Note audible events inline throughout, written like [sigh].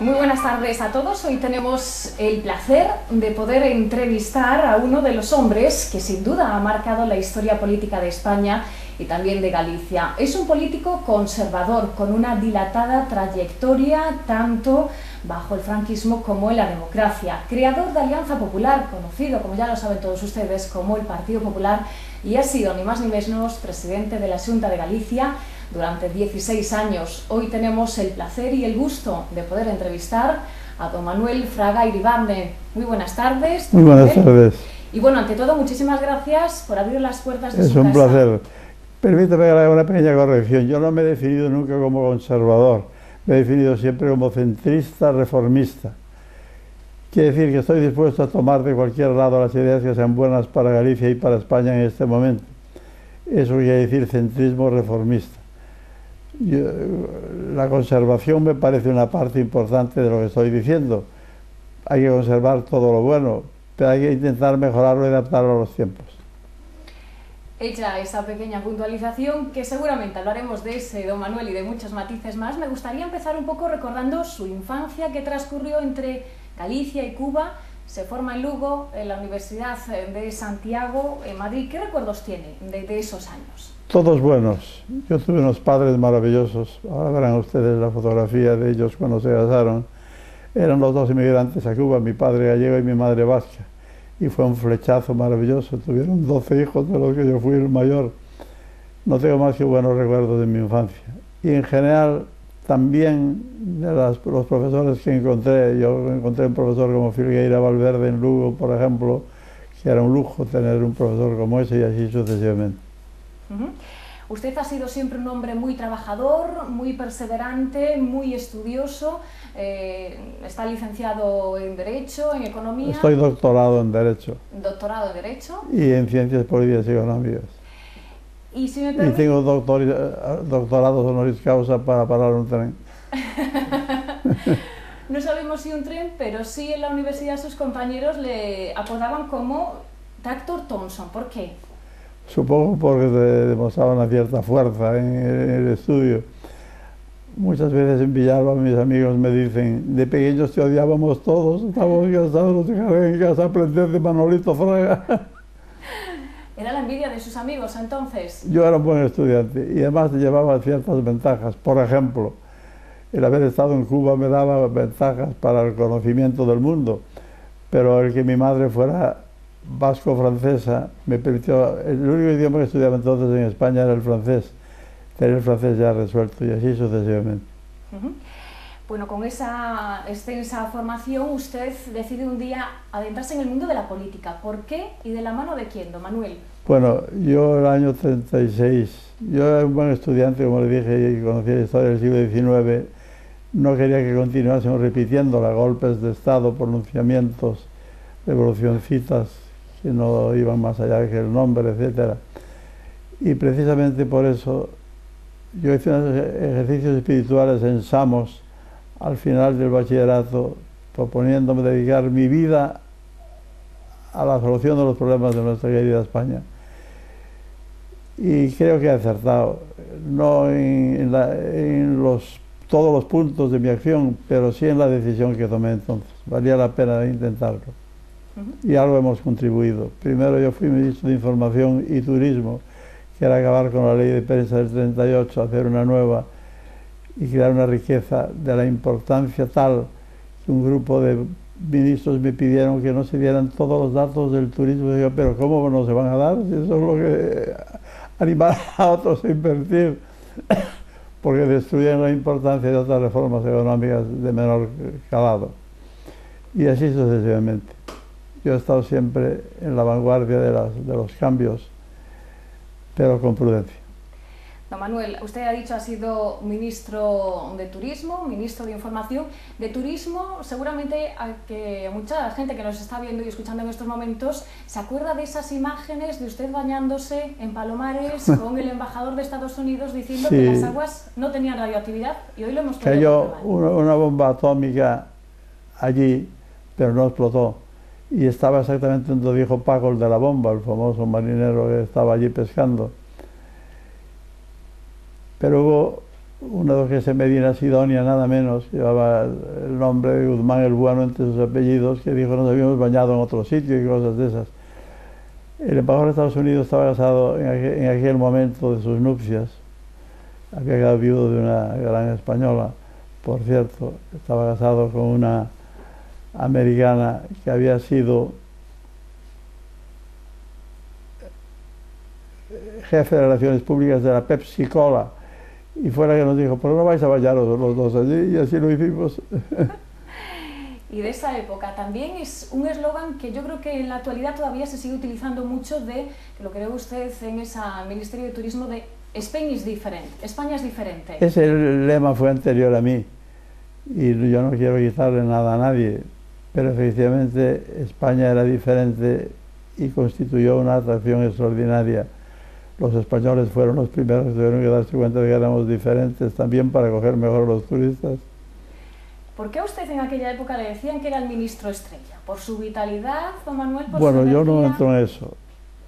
Muy buenas tardes a todos. Hoy tenemos el placer de poder entrevistar a uno de los hombres que sin duda ha marcado la historia política de España y también de Galicia. Es un político conservador con una dilatada trayectoria tanto bajo el franquismo como en la democracia. Creador de Alianza Popular, conocido, como ya lo saben todos ustedes, como el Partido Popular y ha sido ni más ni menos presidente de la Junta de Galicia durante 16 años. Hoy tenemos el placer y el gusto de poder entrevistar a don Manuel Fraga Iribarne. Muy buenas tardes. Muy buenas tardes. Y bueno, ante todo, muchísimas gracias por abrir las puertas de es su un casa. placer. Permítame una pequeña corrección. Yo no me he definido nunca como conservador. Me he definido siempre como centrista reformista. Quiere decir que estoy dispuesto a tomar de cualquier lado las ideas que sean buenas para Galicia y para España en este momento. Eso quiere decir centrismo reformista. Yo- la conservación me parece una parte importante de lo que estoy diciendo. Hay que conservar todo lo bueno, pero hay que intentar mejorarlo y adaptarlo a los tiempos. Hecha esa pequeña puntualización, que seguramente hablaremos de ese don Manuel y de muchos matices más, me gustaría empezar un poco recordando su infancia que transcurrió entre Galicia y Cuba. Se forma en Lugo, en la Universidad de Santiago, en Madrid. ¿Qué recuerdos tiene de, esos años? Todos buenos. Yo tuve unos padres maravillosos. Ahora verán ustedes la fotografía de ellos cuando se casaron. Eran los dos inmigrantes a Cuba, mi padre gallego y mi madre vasca. Y fue un flechazo maravilloso. Tuvieron 12 hijos de los que yo fui el mayor. No tengo más que buenos recuerdos de mi infancia. Y en general también de las- los profesores que encontré. Yo encontré un profesor como Filgueira Valverde en Lugo, por ejemplo, que era un lujo tener un profesor como ese y así sucesivamente. Usted ha sido siempre un hombre muy trabajador, muy perseverante, muy estudioso. eh, está licenciado en Derecho, en Economía, Estoy doctorado en Derecho doctorado en Derecho. y en Ciencias Políticas y Económicas. Y si me Y permite, tengo doctor- eh, doctorados honoris causa para parar un tren. [laughs] no sabemos si un tren, pero sí en la universidad sus compañeros le apodaban como Dr. Thompson. ¿Por qué? Supongo porque de- demostraba una cierta fuerza en el, estudio. Muchas veces en Villalba mis amigos me dicen, de pequeños te odiábamos todos, estábamos cansados dejar en casa a aprender de Manolito Fraga. [laughs] Era la envidia de sus amigos entonces. Yo era un buen estudiante y además llevaba ciertas ventajas. Por ejemplo, el haber estado en Cuba me daba ventajas para el conocimiento del mundo, pero el que mi madre fuera vasco-francesa me permitió, el único idioma que estudiaba entonces en España era el francés, tener el francés ya resuelto y así sucesivamente. Ujú. Bueno, con esa extensa formación usted decide un día adentrarse en el mundo de la política. ¿Por qué y de la mano de quién, don Manuel? Bueno, yo el año 36, yo era un buen estudiante, como le dije, y conocía la historia del siglo XIX, no quería que continuásemos repitiéndola, golpes de Estado, pronunciamientos, revolucioncitas que no iban más allá que el nombre, etc. Y precisamente por eso yo hice unos ejercicios espirituales en Samos al final del bachillerato, proponiéndome dedicar mi vida a la solución de los problemas de nuestra querida España. Y creo que he acertado, no en, en la- en los, todos los puntos de mi acción, pero sí en la decisión que tomé entonces. Valía la pena intentarlo. Y algo hemos contribuido. Primero yo fui ministro de Información y Turismo, que era acabar con la ley de prensa del 38, hacer una nueva y crear una riqueza de la importancia tal que un grupo de ministros me pidieron que no se dieran todos los datos del turismo. Pero ¿cómo no se van a dar? Si eso es lo que animar a otros a invertir, [coughs] porque destruyen la importancia de otras reformas económicas de menor calado. Y así sucesivamente. Yo he estado siempre en la vanguardia de los cambios, pero con prudencia. Don Manuel, usted ha dicho ha sido ministro de Turismo, ministro de Información. De Turismo, seguramente a que mucha gente que nos está viendo y escuchando en estos momentos se acuerda de esas imágenes de usted bañándose en Palomares [laughs] con el embajador de Estados Unidos diciendo que las aguas no tenían radioactividad y hoy lo hemos Cayó una, una bomba atómica allí, pero no explotó. Y estaba exactamente donde dijo Paco el de la bomba, el famoso marinero que estaba allí pescando. Pero hubo una duquesa Medina Sidonia, nada menos, llevaba el nombre de Guzmán el Bueno entre sus apellidos, que dijo nos habíamos bañado en otro sitio y cosas de esas. El embajador de Estados Unidos estaba casado en aquel, momento de sus nupcias, había quedado viudo de una gran española, por cierto, estaba casado con una americana que había sido jefe de relaciones públicas de la Pepsi Cola y fue la que nos dijo, ¿por qué no vais a bañaros los dos allí? Y así lo hicimos. [laughs] Y de esa época también es un eslogan que yo creo que en la actualidad todavía se sigue utilizando mucho de, que lo creo usted en ese Ministerio de Turismo, de Spain is different, España es diferente. Ese lema fue anterior a mí y yo no quiero quitarle nada a nadie, pero efectivamente España era diferente y constituyó una atracción extraordinaria los españoles fueron los primeros que tuvieron que darse cuenta de que éramos diferentes también para coger mejor a los turistas. ¿Por qué a usted en aquella época le decían que era el ministro estrella? ¿Por su vitalidad, don Manuel? Por bueno, yo no entro en eso,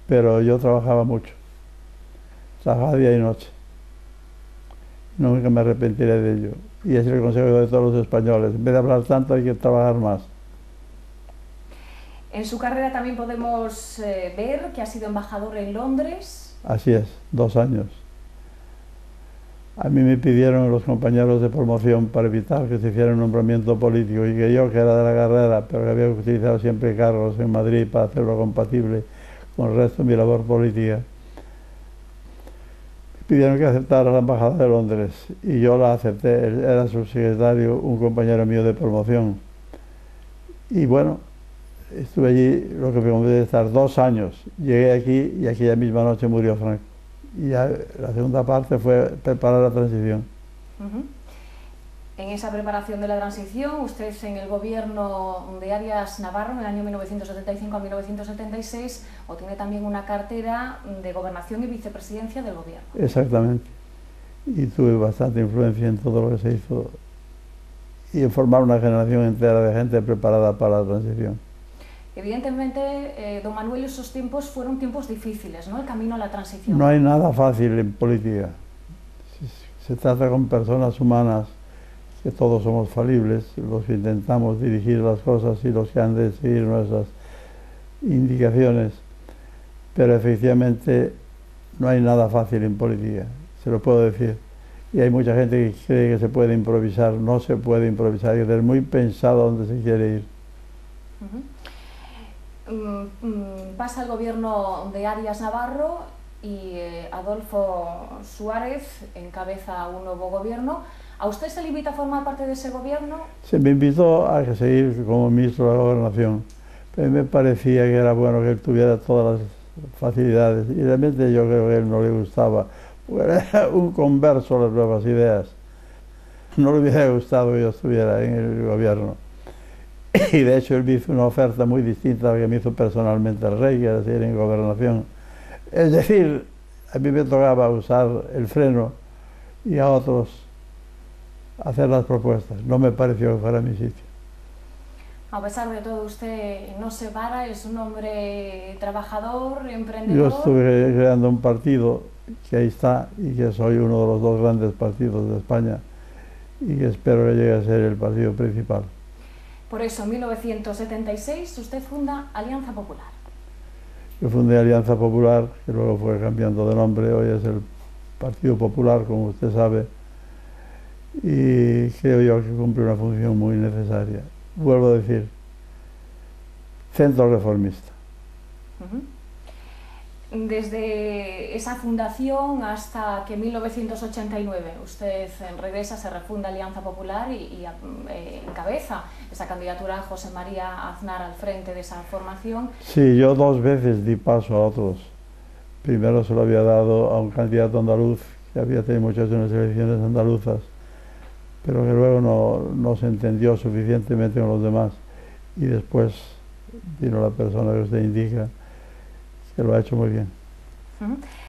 pero yo trabajaba mucho. Trabajaba día y noche. Nunca me arrepentiré de ello. Y es el consejo de todos los españoles. En vez de hablar tanto hay que trabajar más. En su carrera también podemos eh, ver que ha sido embajador en Londres, Así es, dos años. A mí me pidieron los compañeros de promoción para evitar que se hiciera un nombramiento político y que yo, que era de la carrera, pero que había utilizado siempre cargos en Madrid para hacerlo compatible con el resto de mi labor política, me pidieron que aceptara la Embajada de Londres y yo la acepté. Era su secretario, un compañero mío de promoción. Y bueno, Estuve allí lo que me conviene estar dos años. Llegué aquí y aquella misma noche murió Frank. Y ya la segunda parte fue preparar la transición. En esa preparación de la transición, usted en el gobierno de Arias Navarro, en el año 1975 a 1976, obtiene también una cartera de gobernación y vicepresidencia del gobierno. Exactamente. Y tuve bastante influencia en todo lo que se hizo y en formar una generación entera de gente preparada para la transición. Evidentemente, eh, don Manuel, esos tiempos fueron tiempos difíciles, ¿no? El camino a la transición. No hay nada fácil en política. Se, trata con personas humanas, que todos somos falibles, los que intentamos dirigir las cosas y los que han de seguir nuestras indicaciones. Pero efectivamente no hay nada fácil en política, se lo puedo decir. Y hay mucha gente que cree que se puede improvisar, no se puede improvisar, hay que tener muy pensado dónde se quiere ir. Mm, pasa el gobierno de Arias Navarro y eh, Adolfo Suárez encabeza un nuevo gobierno. ¿A usted se le invita a formar parte de ese gobierno? Se me invitó a seguir como ministro de la Gobernación, pero me parecía que era bueno que él tuviera todas las facilidades y realmente yo creo que a él no le gustaba, porque era [laughs] un converso a las nuevas ideas. No le hubiera gustado que yo estuviera en el gobierno. [laughs] y de hecho él me hizo una oferta muy distinta a la que me hizo personalmente el rey, que era decir, en gobernación. Es decir, a mí me tocaba usar el freno y a otros hacer las propuestas. No me pareció que fuera mi sitio. A pesar de todo, usted no se para, es un hombre trabajador, emprendedor. Yo estuve creando un partido que ahí está y que soy uno de los dos grandes partidos de España y que espero que llegue a ser el partido principal. Por eso, en 1976, usted funda Alianza Popular. Yo fundé Alianza Popular, que luego fue cambiando de nombre, hoy es el Partido Popular, como usted sabe, y creo yo que cumple una función muy necesaria. Vuelvo a decir, centro reformista desde esa fundación hasta que en 1989 usted regresa, se refunda Alianza Popular y, eh, encabeza esa candidatura a José María Aznar al frente de esa formación. Sí, yo dos veces di paso a otros. Primero se lo había dado a un candidato andaluz que había tenido muchas unas elecciones andaluzas, pero que luego no se entendió suficientemente con los demás. Y después vino la persona que usted indica que lo ha hecho muy bien.